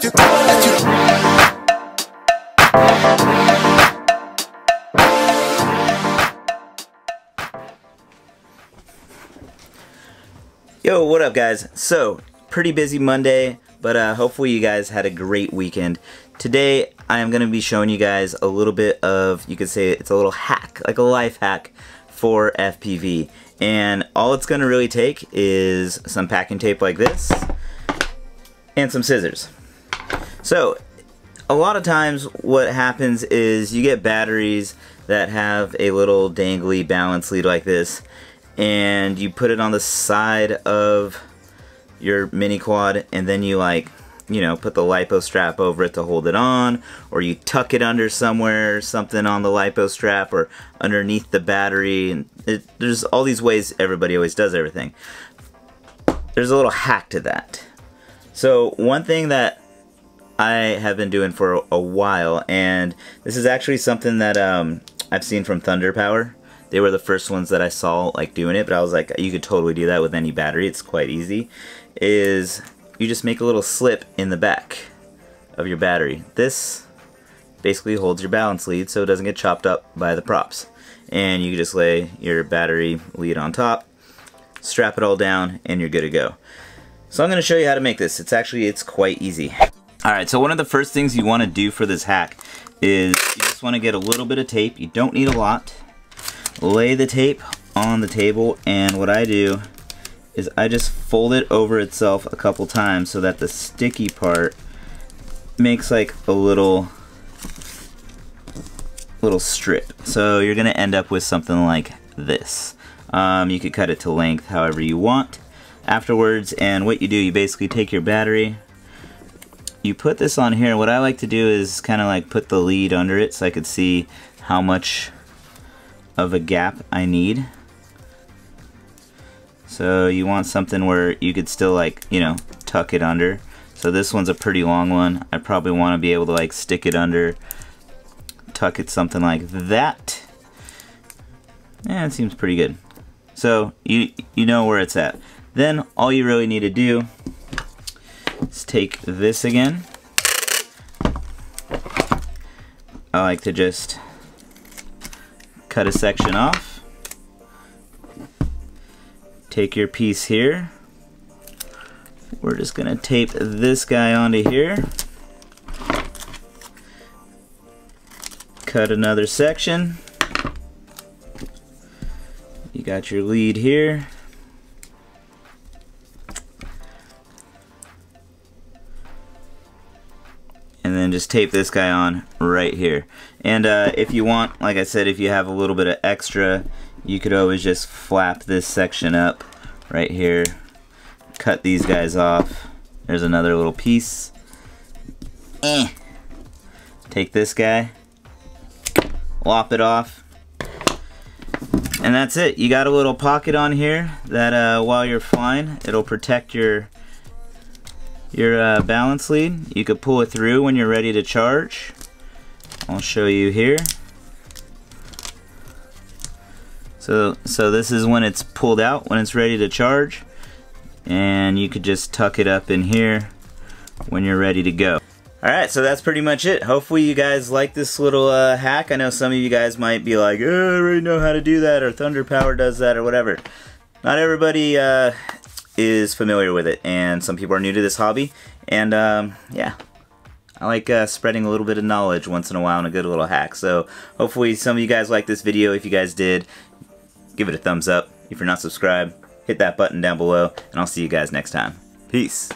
Yo, what up guys? So, pretty busy Monday, but uh, hopefully you guys had a great weekend. Today, I am going to be showing you guys a little bit of, you could say it's a little hack, like a life hack for FPV. And all it's going to really take is some packing tape like this, and some scissors. So, a lot of times what happens is you get batteries that have a little dangly balance lead like this and you put it on the side of your mini quad and then you like you know put the lipo strap over it to hold it on or you tuck it under somewhere something on the lipo strap or underneath the battery and it, there's all these ways everybody always does everything. There's a little hack to that. So one thing that I have been doing for a while and this is actually something that um, I've seen from Thunder Power they were the first ones that I saw like doing it, but I was like, you could totally do that with any battery. It's quite easy. Is you just make a little slip in the back of your battery. This basically holds your balance lead so it doesn't get chopped up by the props. And you just lay your battery lead on top, strap it all down, and you're good to go. So I'm going to show you how to make this. It's actually, it's quite easy. Alright, so one of the first things you want to do for this hack is you just want to get a little bit of tape. You don't need a lot lay the tape on the table and what I do is I just fold it over itself a couple times so that the sticky part makes like a little little strip. So you're gonna end up with something like this. Um, you could cut it to length however you want afterwards and what you do you basically take your battery you put this on here what I like to do is kind of like put the lead under it so I could see how much of a gap I need. So you want something where you could still like, you know, tuck it under. So this one's a pretty long one. I probably want to be able to like stick it under, tuck it something like that. Yeah, it seems pretty good. So you you know where it's at. Then all you really need to do take this again. I like to just cut a section off. Take your piece here. We're just going to tape this guy onto here. Cut another section. You got your lead here. And just tape this guy on right here. And uh, if you want, like I said, if you have a little bit of extra, you could always just flap this section up right here, cut these guys off. There's another little piece. Eh. Take this guy, lop it off, and that's it. You got a little pocket on here that uh, while you're flying, it'll protect your your uh, balance lead. You could pull it through when you're ready to charge. I'll show you here. So, so this is when it's pulled out, when it's ready to charge. And you could just tuck it up in here when you're ready to go. Alright, so that's pretty much it. Hopefully you guys like this little uh, hack. I know some of you guys might be like, oh, I already know how to do that, or Thunder Power does that, or whatever. Not everybody uh, is familiar with it, and some people are new to this hobby. And um, yeah, I like uh, spreading a little bit of knowledge once in a while and a good little hack. So hopefully some of you guys like this video. If you guys did, give it a thumbs up. If you're not subscribed, hit that button down below, and I'll see you guys next time. Peace.